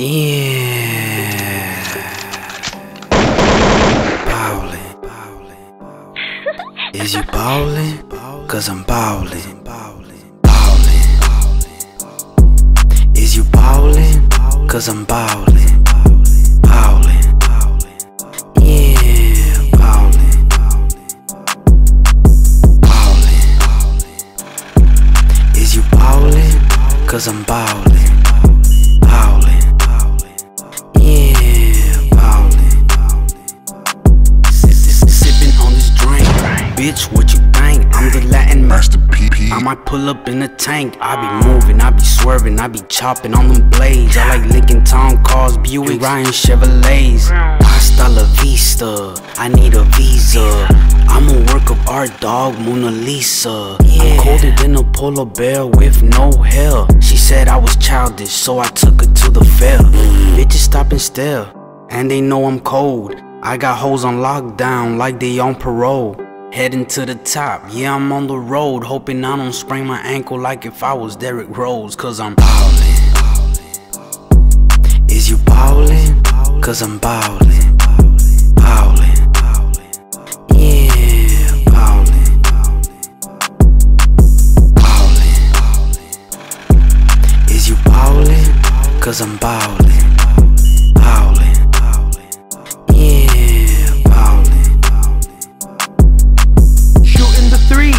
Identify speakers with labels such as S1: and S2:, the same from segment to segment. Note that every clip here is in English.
S1: Yeah. Ballin'. Is you ballin'? Cause I'm ballin'. Ballin'. Is you ballin'? Cause I'm ballin'. Ballin'. Yeah, ballin'. Ballin'. Is you ballin'? Cause I'm ballin'. I might pull up in a tank. I be moving, I be swerving, I be chopping on them blades. I like Lincoln town cars, Buick, riding Chevrolets. Hasta la vista, I need a visa. I'm a work of art, dog, Mona Lisa. I'm colder than a polar bear with no hair. She said I was childish, so I took her to the fair. Bitches stop and stare, and they know I'm cold. I got hoes on lockdown like they on parole. Heading to the top, yeah, I'm on the road. Hoping I don't sprain my ankle like if I was Derrick Rose, cause I'm ballin'. Is you ballin'? Cause I'm ballin'. Ballin'. Yeah, ballin'. Ballin'. Is you ballin'? Cause I'm ballin'.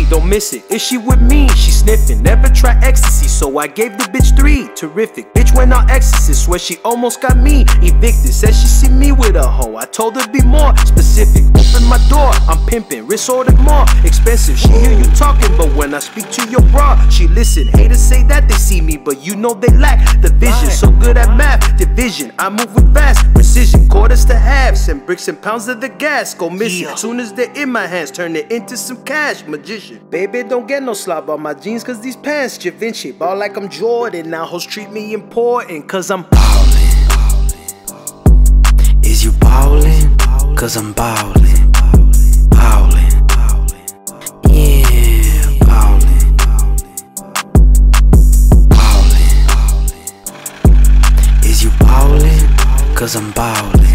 S2: Don't miss it. Is she with me? She sniffing. Never try ecstasy, so I gave the bitch three. Terrific. Bitch went on ecstasy, swear she almost got me evicted. Said she see me with a hoe. I told her be more specific. Open my door, I'm pimping. Wrist ordered more expensive. She hear you talking, but when I speak to your bra, she listen. Haters say that they see me, but you know they lack the vision. So good at math, division. I move with fast precision. Quarters to halves and bricks and pounds of the gas go missing. Soon as they're in my hands, turn it into some cash. Magician. Baby, don't get no slob on my jeans, cause these pants Javinci. Ball like I'm Jordan, now hoes treat me important, cause I'm ballin'. Is you ballin'? Cause I'm ballin'. Ballin'. Yeah, ballin'.
S1: Ballin'. Is you ballin'? Cause I'm ballin'.